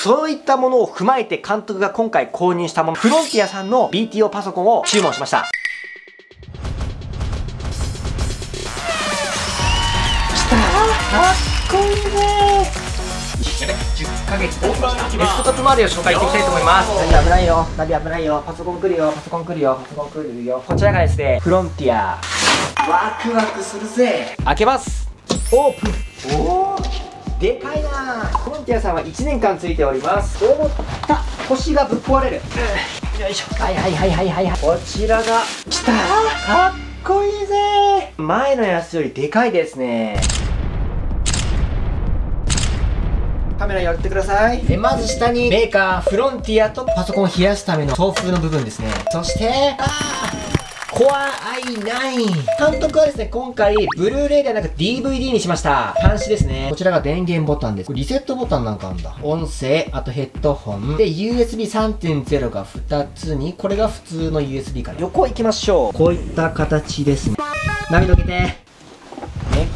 そういったものを踏まえて監督が今回購入したもの、フロンティアさんの BTO パソコンを注文しました。来たかっこいいね10ヶ月経ちましたデスクトップ周りを紹介していきたいと思います。ナビ危ないよ。ナビ危ないよ。パソコン来るよ。パソコン来るよ。パソコン来るよ。こちらがですねフロンティア。ワクワクするぜ。開けます。オープン。おおでかいな。フロンティアさんは1年間ついております。思った腰がぶっ壊れる、うん、よいしょ。はいはいはいはいはいこちらが。きた。かっこいいぜ。前のやつよりでかいですね。カメラ寄ってください。で、まず下にメーカー、フロンティアとパソコンを冷やすための送風の部分ですね。そして、あーコア i9。監督はですね、今回、ブルーレイではなく DVD にしました。端子ですね。こちらが電源ボタンです。リセットボタンなんかあるんだ。音声、あとヘッドホン。で、USB3.0 が2つに、これが普通の USB から。横行きましょう。こういった形ですね。波どけて。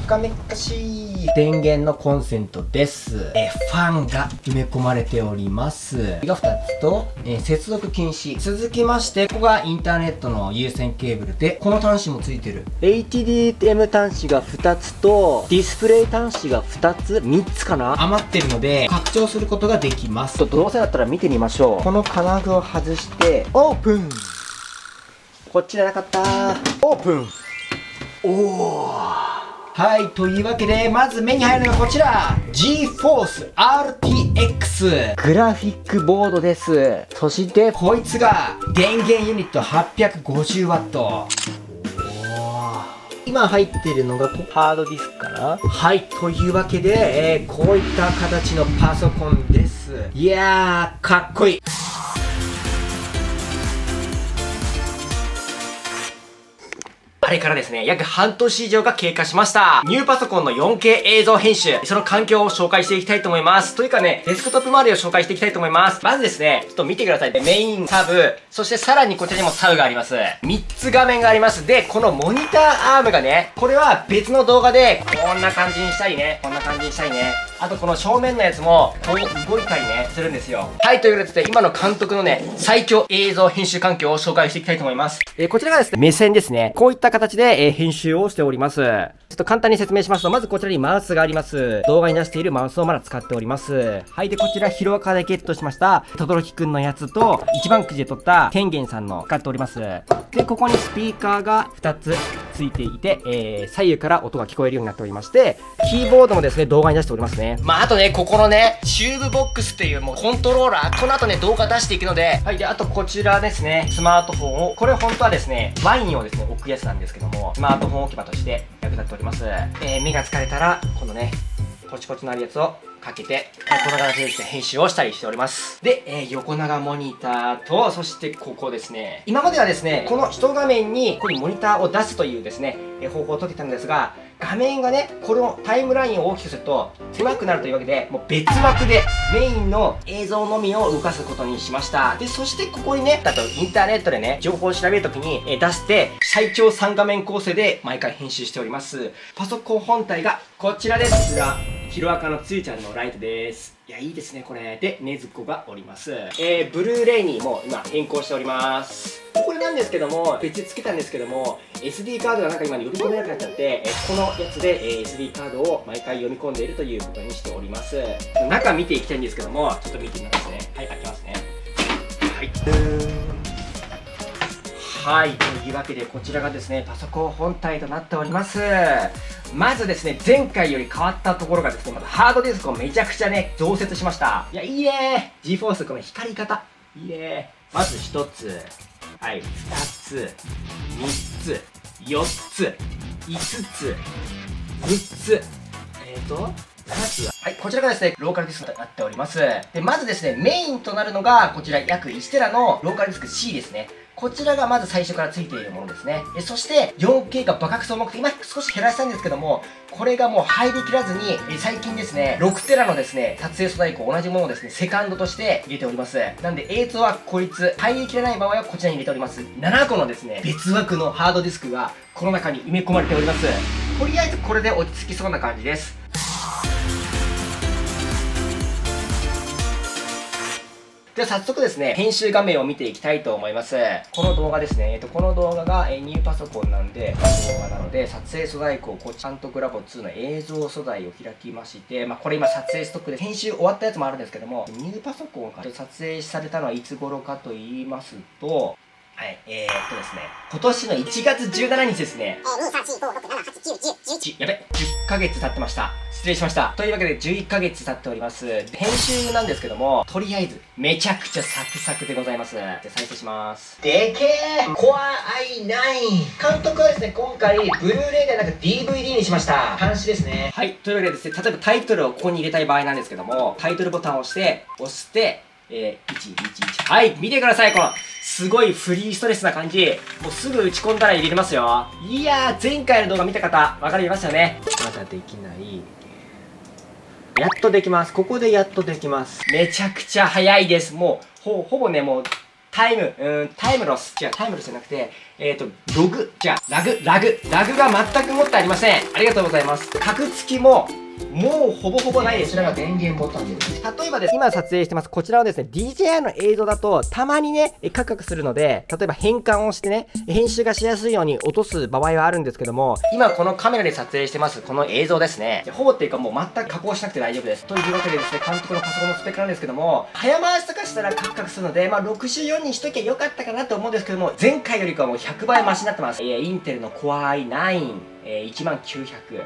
かめっかしい電源のコンセントです。え、ファンが埋め込まれております。が2つと、え接続禁止。続きまして、ここがインターネットの有線ケーブルで、この端子もついてる。HDMI 端子が2つと、ディスプレイ端子が2つ ?3 つかな？余ってるので、拡張することができます。どうせだったら見てみましょう。この金具を外して、オープンこっちじゃなかったオープンおおはい、というわけで、まず目に入るのがこちら GForce RTX グラフィックボードです。そして、こいつが電源ユニット 850W。今入ってるのがハードディスクかな？はい、というわけで、えー、こういった形のパソコンです。いやー、かっこいい。れからですね、約半年以上が経過しました。ニューパソコンの 4K 映像編集、その環境を紹介していきたいと思います。というかね、デスクトップ周りを紹介していきたいと思います。まずですね、ちょっと見てください。メイン、サブ、そしてさらにこちらにもサブがあります。3つ画面があります。で、このモニターアームがね、これは別の動画で、こんな感じにしたいね。こんな感じにしたいね。あとこの正面のやつも、こう動いたりね、するんですよ。はい、ということで、今の監督のね、最強映像編集環境を紹介していきたいと思います。えー、こちらがですね、目線ですね。こういった形で、えー、編集をしております。ちょっと簡単に説明しますと、まずこちらにマウスがあります。動画に出しているマウスをまだ使っております。はい、で、こちら、ヒロアカでゲットしました、とどろきくんのやつと、一番くじで撮った天元さんの使っております。で、ここにスピーカーが2つついていて、えー、左右から音が聞こえるようになっておりまして、キーボードもですね、動画に出しておりますね。まあ、あとね、ここのね、チューブボックスっていうもうコントローラー、この後ね、動画出していくので、はい、で、あとこちらですね、スマートフォンを、これ本当はですね、ワインをですね、置くやつなんですけども、スマートフォン置き場として役立っております。えー、目が疲れたら、このね、コチコチのあるやつをかけて、こんな形でですね、編集をしたりしております。で、えー、横長モニターと、そしてここですね。今まではですね、この一画面に、ここにモニターを出すというですね、え、方法をとってたんですが、画面がね、このタイムラインを大きくすると狭くなるというわけで、もう別枠でメインの映像のみを動かすことにしました。で、そしてここにね、だとインターネットでね、情報を調べるときに、え出して、最長3画面構成で毎回編集しております。パソコン本体がこちらです。ヒロアカのつゆちゃんのライトです。いや、いいですね、これ。で、ねずこがおります。えー、ブルーレイにも今変更しております。これなんですけども、別につけたんですけども、SD カードがなんか今読み込めなくなっちゃって、えこのやつで、え SD カードを毎回読み込んでいるということにしております。中見ていきたいんですけども、ちょっと見てみますね。はい、開けますね。はい。はい、というわけでこちらがですね、パソコン本体となっております。まずですね、前回より変わったところがですね、まずハードディスクをめちゃくちゃね、増設しました。いや、いいね !GForce この光り方。いいねまず1つ、はい、2つ、3つ、4つ、5つ、6つ、えっ、ー、と、7つはい、こちらがですね、ローカルディスクとなっております。で、まずですね、メインとなるのが、こちら約1テラのローカルディスク C ですね。こちらがまず最初から付いているものですね。えそして 4K がバカクソ重くて、今少し減らしたんですけども、これがもう入りきらずに、え最近ですね、6テラのですね、撮影素材庫同じものをですね、セカンドとして入れております。なんで映像はこいつ、入りきれない場合はこちらに入れております。7個のですね、別枠のハードディスクがこの中に埋め込まれております。とりあえずこれで落ち着きそうな感じです。では早速ですね、編集画面を見ていきたいと思います。この動画ですね、えっと、この動画が、ニューパソコンなんで、動画なので、撮影素材庫、こちゃんとグラボ2の映像素材を開きまして、まあ、これ今撮影ストックで、編集終わったやつもあるんですけども、ニューパソコンから撮影されたのはいつ頃かと言いますと、はい、えー、っとですね、今年の1月17日ですね。えー、2、3、4、5、6、7、8、9、10、11。やべ、10ヶ月経ってました。失礼しました。というわけで11ヶ月経っております。編集なんですけども、とりあえず、めちゃくちゃサクサクでございます。で、再生します。でけえコア i9! 監督はですね、今回、ブルーレイではなく DVD にしました。監視ですね。はい、というわけでですね、例えばタイトルをここに入れたい場合なんですけども、タイトルボタンを押して、押して、えー、111。はい、見てください、この、すごいフリーストレスな感じ。もうすぐ打ち込んだら入れれますよ。いやー、前回の動画見た方、わかりましたよね。まだできない。やっとできます。ここでやっとできます。めちゃくちゃ早いです。もう、ほ、ほぼね、もう、タイム、うん、タイムロス。違う、タイムロスじゃなくて、えっ、ー、と、ログ。違う、ラグ、ラグ。ラグが全く持ってありません。ありがとうございます。格付きも、もうほぼほぼないです。こちらが電源ボタンです。例えばです、今撮影してます、こちらはですね、DJI の映像だと、たまにね、カクカクするので、例えば変換をしてね、編集がしやすいように落とす場合はあるんですけども、今このカメラで撮影してます、この映像ですね。ほぼっていうかもう全く加工しなくて大丈夫です。というわけでですね、監督のパソコンのスペックなんですけども、早回しとかしたらカクカクするので、まあ64にしときゃよかったかなと思うんですけども、前回よりかはもう100倍マシになってます。えー、インテルの Core i9、えー、1 9 0 0。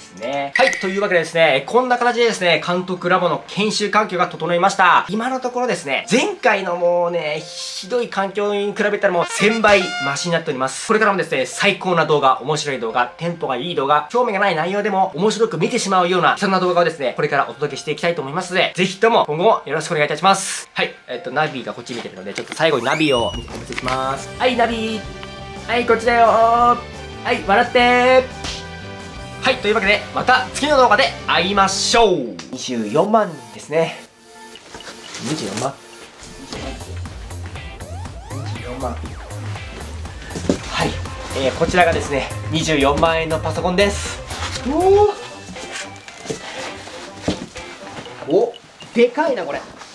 ですね。はい、というわけでですね、こんな形でですね、監督ラボの研修環境が整いました。今のところですね、前回のもうね、ひどい環境に比べたらもう1000倍マシになっております。これからもですね、最高な動画、面白い動画、テンポがいい動画、興味がない内容でも面白く見てしまうような、そんな動画をですね、これからお届けしていきたいと思いますので、ぜひとも今後もよろしくお願いいたします。はい、えっと、ナビがこっち見てるので、ちょっと最後にナビを見せします。はい、ナビはい、こっちだよはい、笑ってはい、というわけで、また次の動画で会いましょう !24 万ですね。24万 ?24 万。はい、えー、こちらがですね、24万円のパソコンです。おおでかいな、これ。